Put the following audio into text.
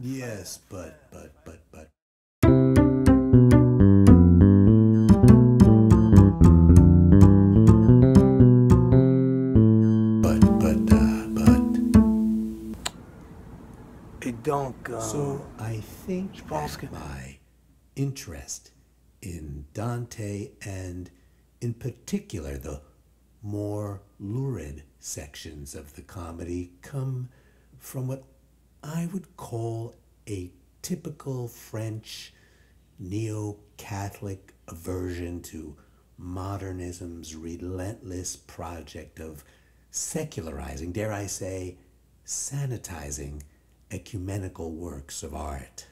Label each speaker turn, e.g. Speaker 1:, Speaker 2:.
Speaker 1: Yes, but, but, but, but. But, but, uh, but.
Speaker 2: Et donc, euh,
Speaker 1: So I think
Speaker 2: pense que-
Speaker 1: my interest in Dante and, in particular, the more lurid sections of the comedy come from what I would call a typical French neo Catholic aversion to modernism's relentless project of secularizing, dare I say, sanitizing ecumenical works of art.